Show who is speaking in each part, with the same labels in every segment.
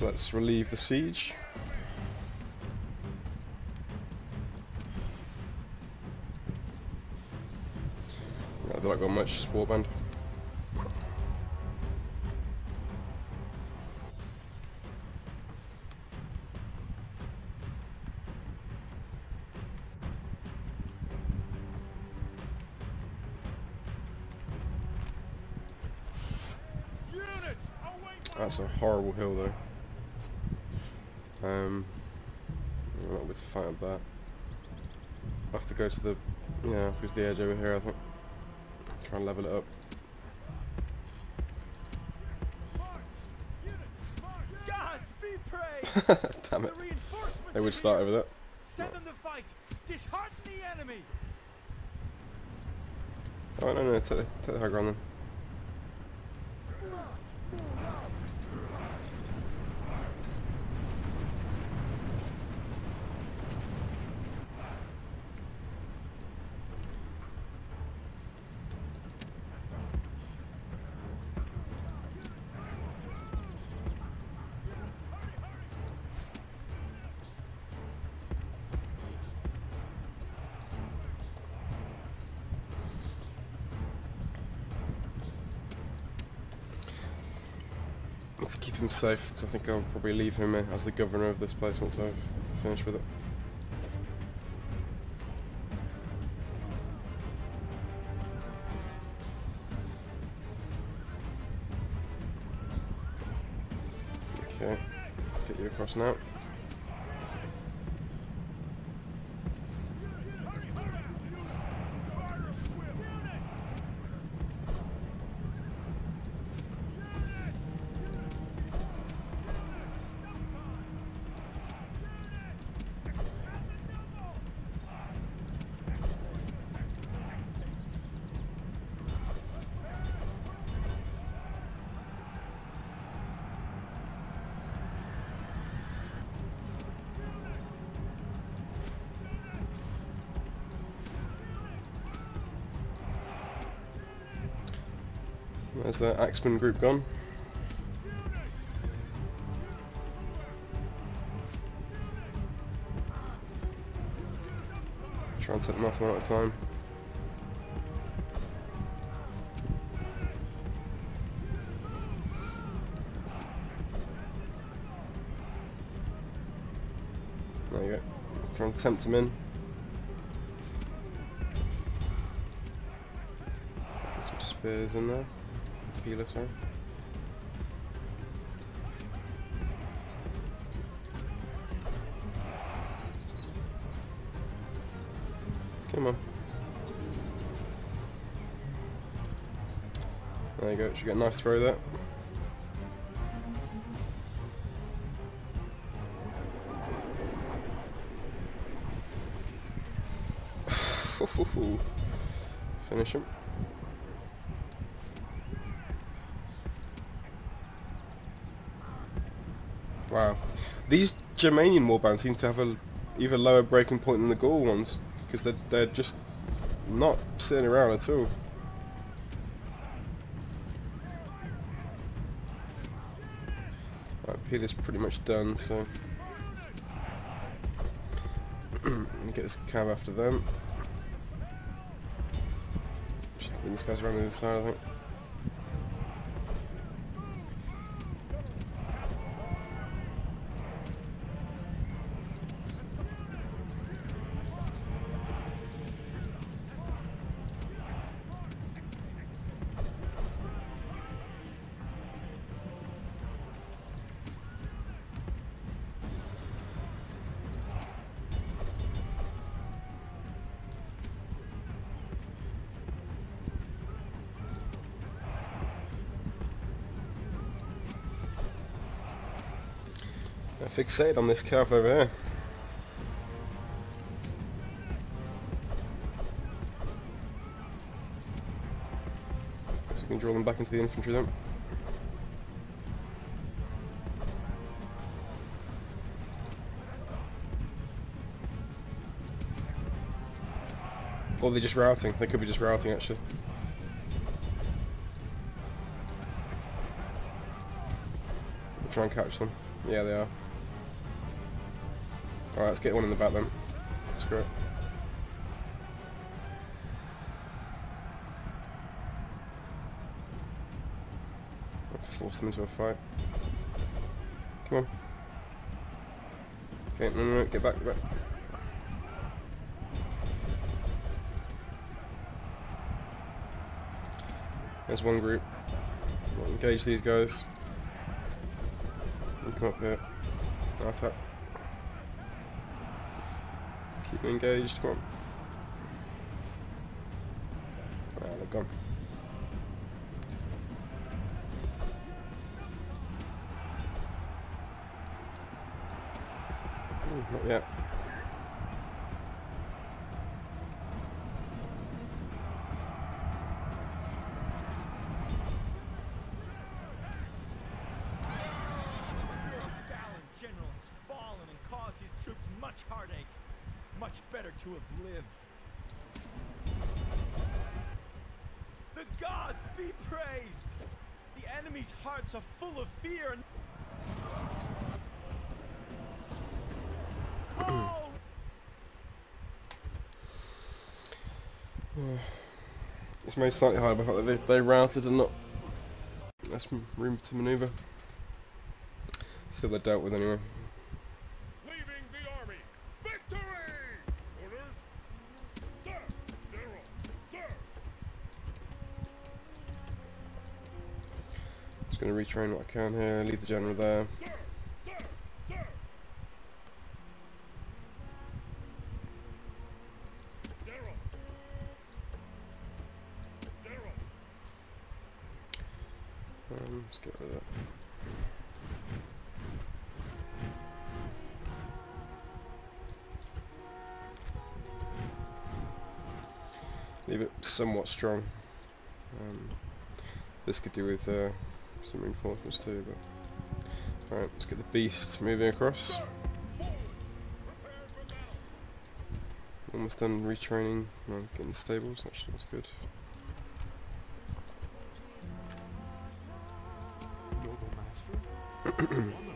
Speaker 1: So let's relieve the siege. Yeah, they don't got much warband. That's a horrible hill though. Um, I'm not able to fight up that. I have to go to the, yeah, I have to go to the edge over here I think. Try and level it up.
Speaker 2: Gods be praised!
Speaker 1: Damn it. They would start over there.
Speaker 2: Send them to fight! Dishearten the enemy!
Speaker 1: Oh no no, take the, take the high ground then. Safe, because I think I'll probably leave him as the governor of this place once I've finished with it. Okay, get you across now. The Axeman group gone. Try and set them off one at a time. There you go. Try and tempt them in. Get some spears in there. Peeler, sorry. Come on. There you go, should get a nice throw there. Finish him. Wow. These Germanian warbands seem to have a even lower breaking point than the Gaul ones, because they're, they're just not sitting around at all. Right, Peter's pretty much done, so... Let me get this cav after them. Should bring this guy's around the other side, I think. I fixate on this calf over here. So we can draw them back into the infantry then. Or they're just routing. They could be just routing actually. We'll try and catch them. Yeah, they are. Alright, let's get one in the back then. Screw it. Force them into a fight. Come on. Okay, no, no, no, get back, get back. There's one group. We'll engage these guys. You come up here. Attack. Keep them engaged, come on. Ah, they're gone. Ooh, not yet.
Speaker 2: Your gallant general has fallen and caused his troops much heartache. Much better to have lived. The gods be praised! The enemy's hearts are full of fear and... Oh!
Speaker 1: It's most slightly higher, but they, they routed and not. That's room to manoeuvre. Still they're dealt with anyway.
Speaker 3: Leaving the army. Victory! Orders? Sir! General! Sir!
Speaker 1: Just gonna retrain what I can here, leave the general there.
Speaker 3: Sir!
Speaker 1: Strong. Um, this could do with uh, some reinforcements too, but alright, let's get the beast moving across.
Speaker 3: Forward! Prepare for battle!
Speaker 1: Almost done retraining, well, getting the stables, actually that's good.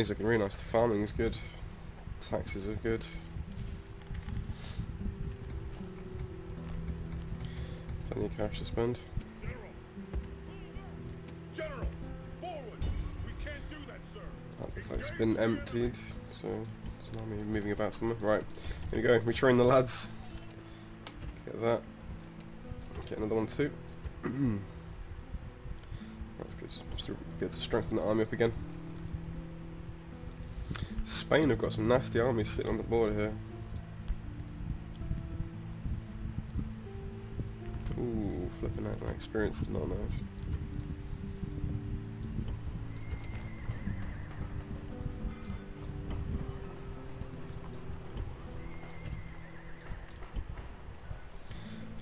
Speaker 1: Money's looking really nice, the farming is good, taxes are good. Plenty of cash to spend.
Speaker 3: General! General! That!
Speaker 1: Looks like it's been emptied, so it's now moving about somewhere. Right, here we go, We train the lads. Get that. Get another one too. That's good. Just to get to strengthen the army up again. Spain have got some nasty armies sitting on the border here. Ooh, flipping out my experience is not nice.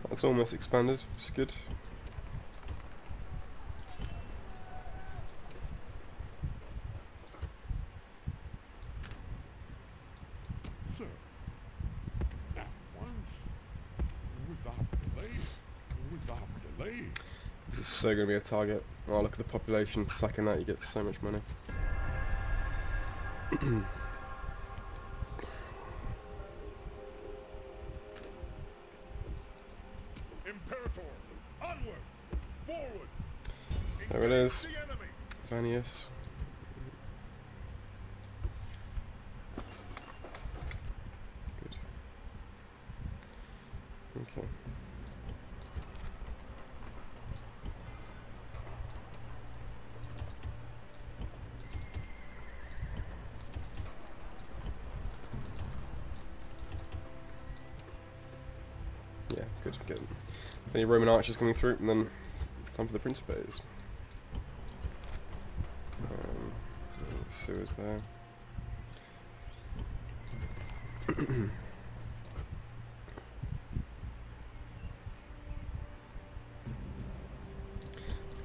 Speaker 1: That's almost expanded, it's good.
Speaker 3: Sir. At once. Without delay. Without delay.
Speaker 1: This is so going to be a target. Oh, look at the population. Sacking that, you get so much money.
Speaker 3: Imperator! Onward! Forward!
Speaker 1: There it is.
Speaker 3: Engage The enemy!
Speaker 1: Vanius. Good. Okay. Any Roman archers coming through, and then it's time for the Principes. Um, sewers there.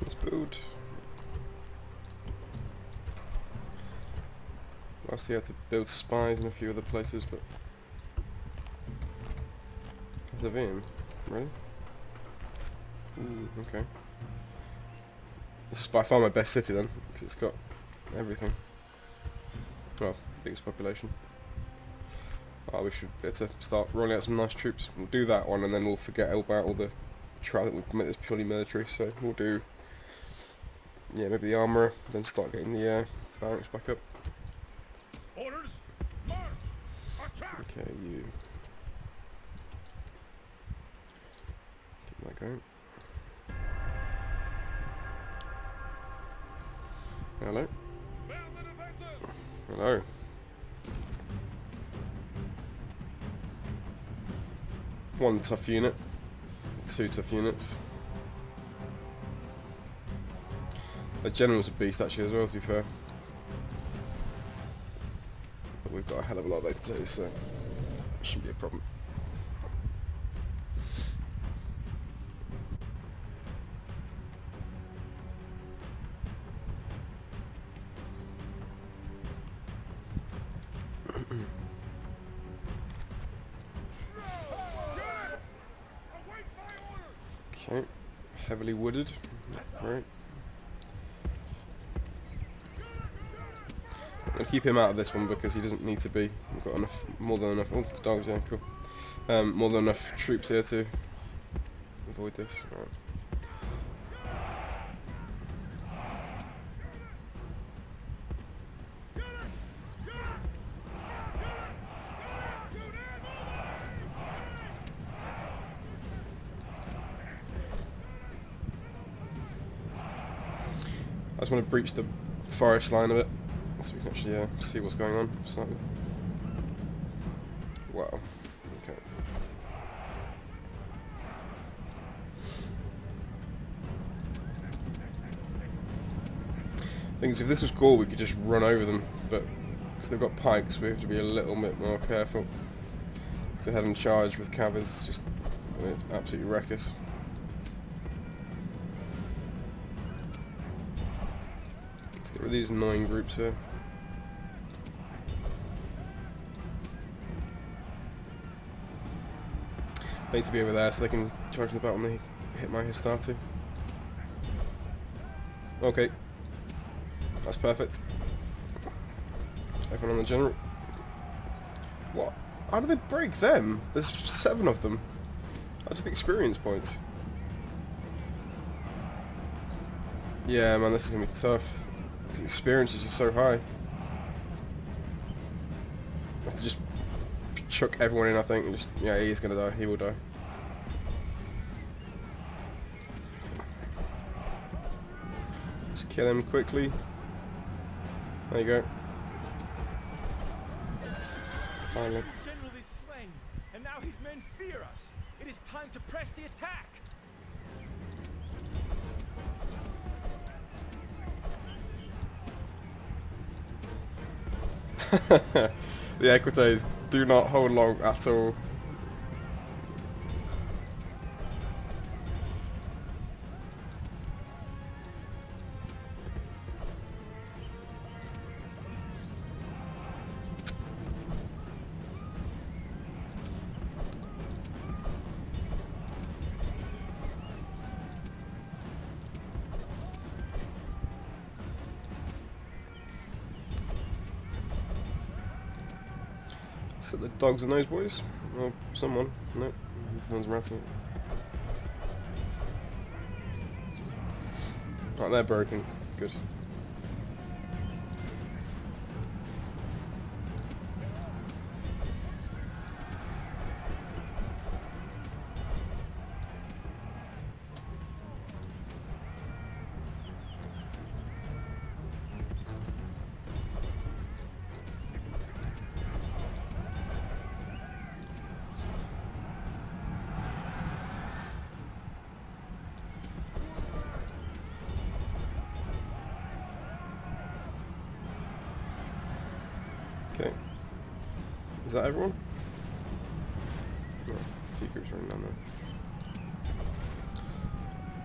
Speaker 1: Let's build. I still had to build spies in a few other places, but... Zavium, really? Ooh, okay. This is by far my best city then, because it's got everything. Well, biggest population. Oh, we should be able to start rolling out some nice troops. We'll do that one and then we'll forget about all the trial that we've made this purely military, so we'll do yeah, maybe the armourer, then start getting the uh, barracks back up.
Speaker 3: Orders. March. Attack.
Speaker 1: Okay, you tough unit. Two tough units. The general's a beast actually as well to be fair. But we've got a hell of a lot though to do so it shouldn't be a problem. Keep him out of this one because he doesn't need to be. We've got enough, more than enough. Oh, the dogs, yeah, cool. Um, more than enough troops here to avoid this. Right. I just want to breach the forest line a bit so we can actually uh, see what's going on slightly. Wow. Okay. Things if this was Gaul we could just run over them, but because they've got pikes we have to be a little bit more careful. Because had them charged with cav is just going to absolutely wreck us. Let's get rid of these annoying groups here. Need to be over there so they can charge the belt when they hit my Hastati. Okay. That's perfect. Everyone on the general. What? How do they break them? There's seven of them. I just experience points. Yeah, man, this is gonna be tough. The experience is just so high. Chuck everyone in, I think, and just, yeah, he's gonna die. He will die. Just kill him quickly. There you go. Finally.
Speaker 2: The general is slain, and now his men fear us. It is time to press the attack.
Speaker 1: the Equites do not hold long at all. The dogs and those boys. Or someone. No, one's ratting. Right, they're broken. Good. Is that everyone? No, few running down there.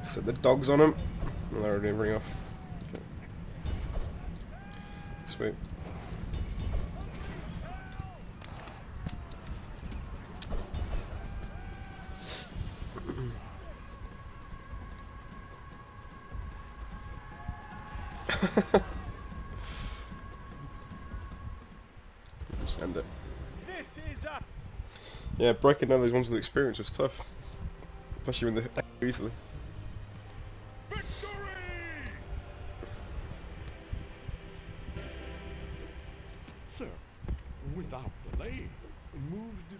Speaker 1: Set the dogs on them. And they're already running off. Yeah, breaking down those ones with experience was tough. Especially when they easily.
Speaker 3: Victory! Sir, without delay, move the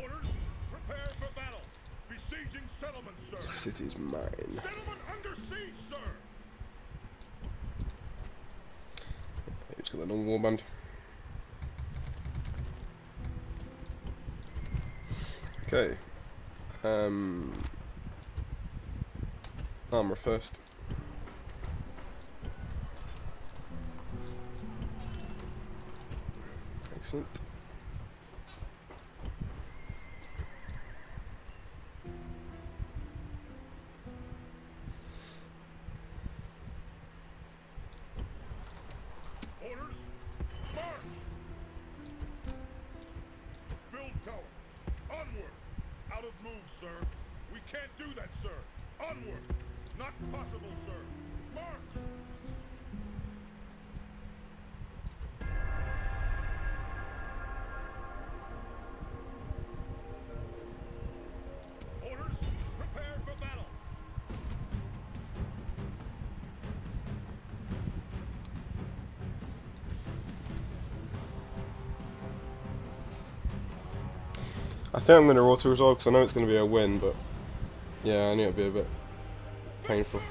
Speaker 3: Orders, prepare for battle. Besieging settlement, sir.
Speaker 1: City's mine.
Speaker 3: Settlement under siege, sir.
Speaker 1: Got the normal warband? Okay. Um. Armor first. Excellent.
Speaker 3: Sir. We can't do that, sir. Onward. Not possible, sir. March.
Speaker 1: I think I'm going to auto resolve because I know it's going to be a win, but yeah, I knew it'd be a bit painful.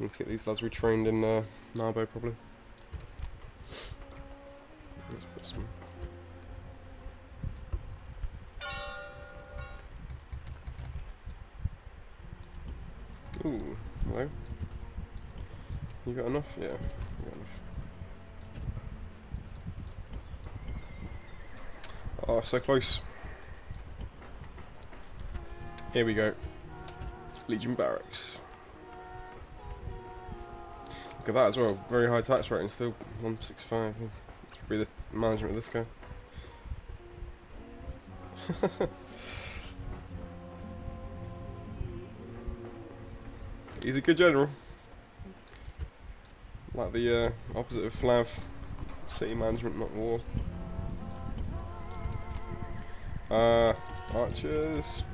Speaker 1: Need to get these lads retrained in uh, Narbo probably. Let's put some. Ooh, hello. You got enough? Yeah, you got enough. Oh, so close. Here we go. Legion Barracks. Look at that as well. Very high tax rating still. 165. It's probably the management of this guy. He's a good general. Like the uh, opposite of Flav. City management, not war. Uh, archers.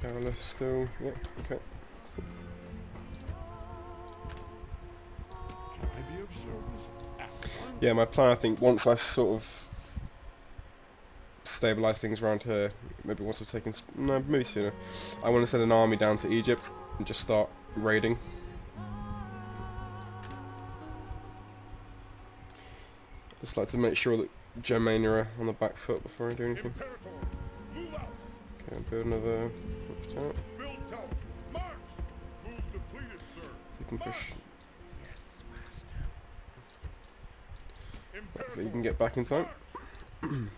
Speaker 1: Carolus still. Yep, okay.
Speaker 3: Can I be of service? At once.
Speaker 1: Yeah, my plan I think once I sort of stabilise things around here, maybe once I've taken, no, maybe sooner, I want to send an army down to Egypt and just start raiding. Just like to make sure that Germania are on the back foot before I do anything.
Speaker 3: Out.
Speaker 1: Okay, build another
Speaker 3: sir.
Speaker 1: so you can push, hopefully you can get back in time.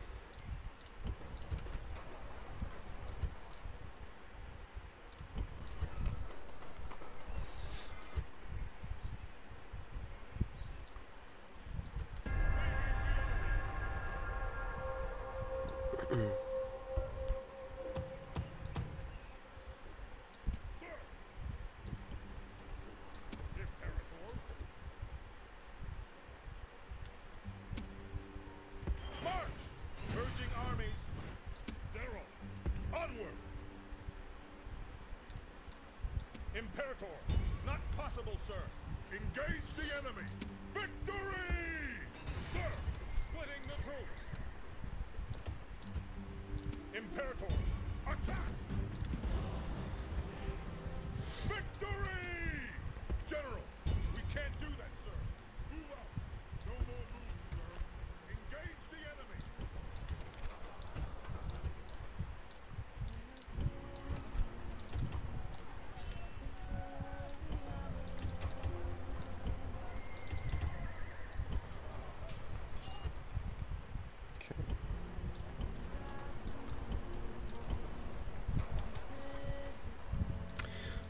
Speaker 3: Imperator, not possible, sir. Engage the enemy. Victory! Sir, splitting the troops. Imperator, attack! Victory! General, we can't do that, sir. Move out. No more moves, sir. Engage the enemy.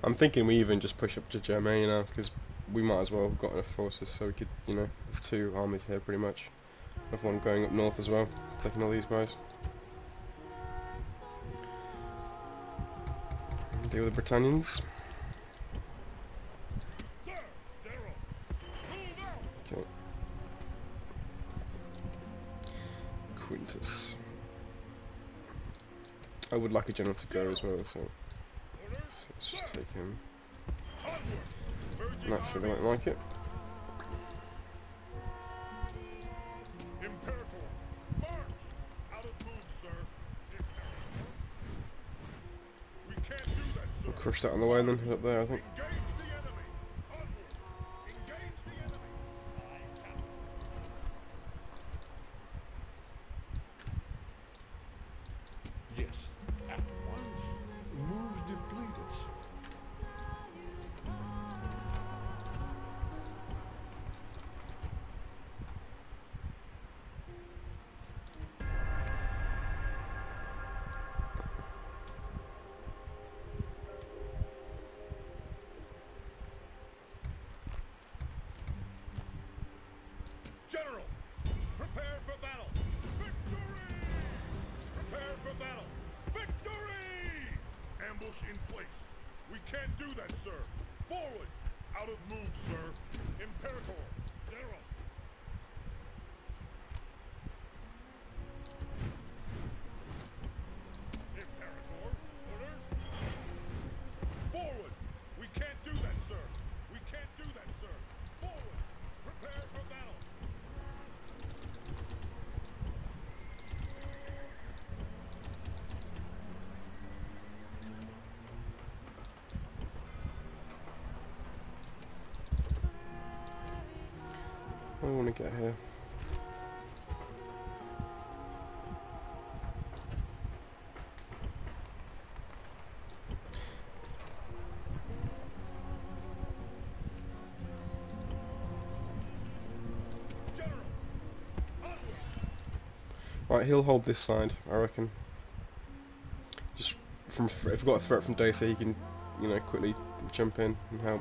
Speaker 1: I'm thinking we even just push up to Germany now, because we might as well have got enough forces so we could, you know, there's two armies here pretty much. Have one going up north as well, taking all these guys. Deal with the Britannians. Okay. Quintus. I would like a general to go as well, so take him.
Speaker 3: Onward. Urging
Speaker 1: they won't like it. Crush that on the way and then up there, I think.
Speaker 3: General, prepare for battle. Victory! Prepare for battle. Victory! Ambush in place. We can't do that, sir. Forward. Out of move, sir. Imperator. General. Imperator. Orders. Forward. We can't do that, sir. We can't do that, sir. Forward. Prepare for battle.
Speaker 1: I want to get here. Right, he'll hold this side, I reckon. Just from if we've got a threat from Dacia, he can, you know, quickly jump in and help.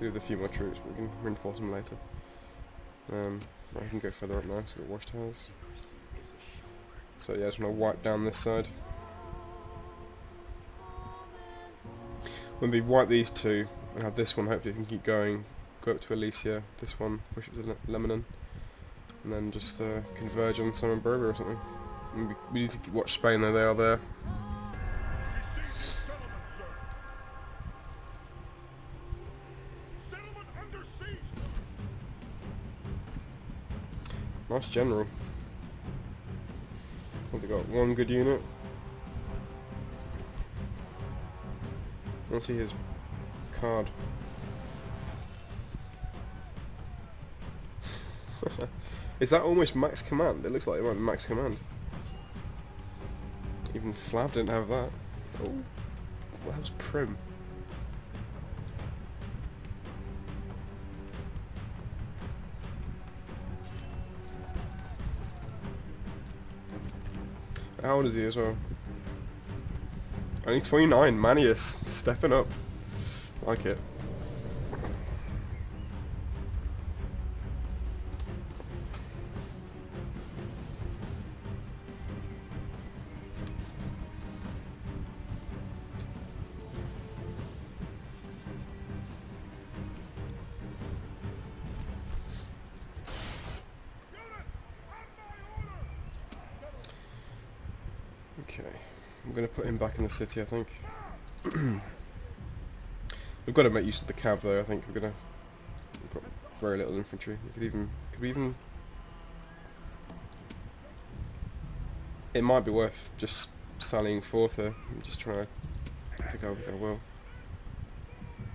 Speaker 1: Give a few more troops, we can reinforce them later. Um, I can go further up now, so we've got watchtowers. So yeah, I just want to wipe down this side. When we wipe these two, and have this one, hopefully we can keep going, go up to Alesia, this one, push up to Le and then just uh, converge on some Berber or something. We, we need to watch Spain though, they are there. General. They got one good unit. I want see his card. Is that almost max command? It looks like it might be max command. Even Flav didn't have that. Oh, that was prim. How old is he as well? Only 29, Manius, stepping up. Like it. In the city, I think. We've got to make use of the cav though. I think we're gonna. We've got very little infantry. We could even. Could we even? It might be worth just sallying forth here. I'm just trying to. I think I, I will.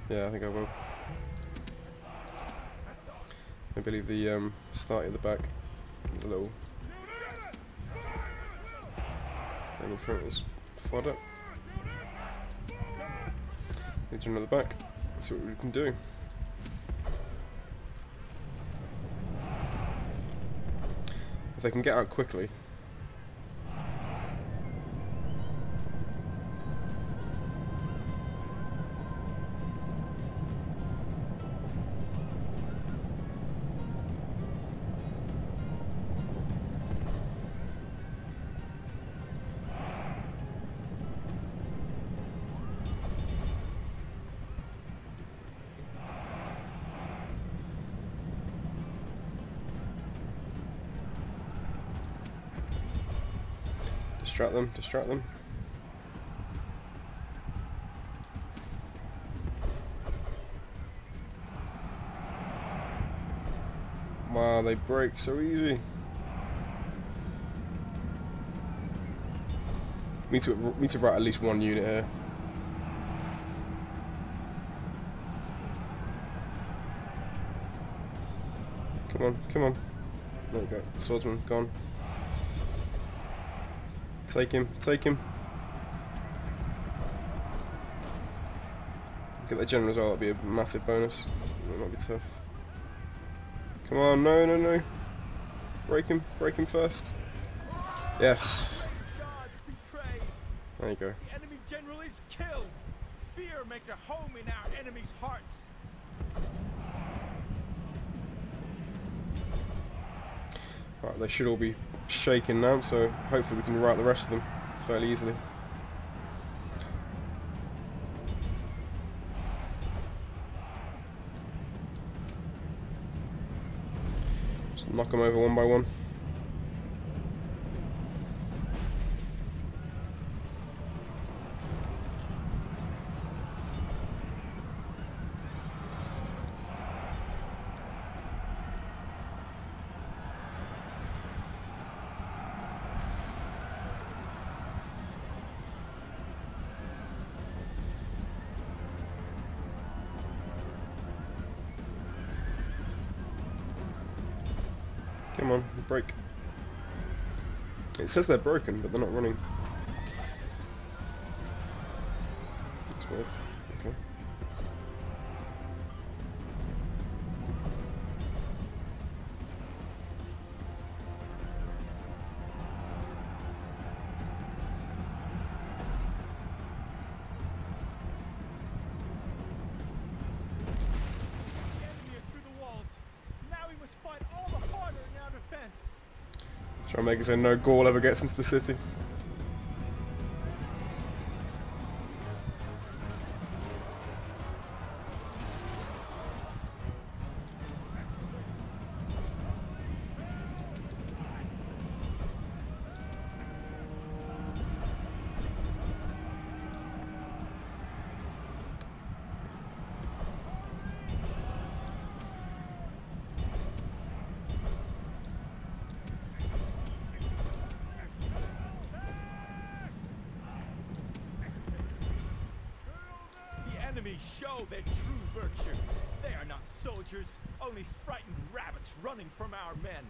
Speaker 1: Yeah, I think I will. I believe the um, start at the back. A little. And the front was fodder. Need another back. See what we can do. If they can get out quickly. Distract them, distract them. Wow, they break so easy. Need to need to write at least one unit here. Come on, come on. There you go. Swordsman, gone. Take him, take him. Get the general as well, that'd be a massive bonus. That might be tough. Come on, no, no, no. Break him, break him first. Yes. There you go.
Speaker 2: The enemy general is killed. Fear makes a home in our enemies' hearts.
Speaker 1: They should all be shaken now, so hopefully we can write the rest of them fairly easily. Just knock them over one by one. Says they're broken, but they're not running. Try and make it so no Gaul ever gets into the city.
Speaker 2: Enemy show their true virtue. They are not soldiers, only frightened rabbits running from our men.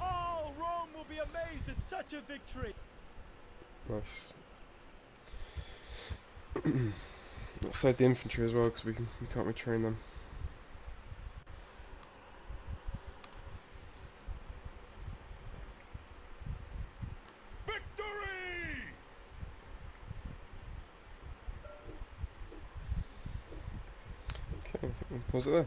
Speaker 2: All Rome will be amazed at such a victory.
Speaker 1: Nice. Save the infantry as well because we can we can't retrain them.
Speaker 3: Victory!
Speaker 1: Okay, I think we'll pause it there.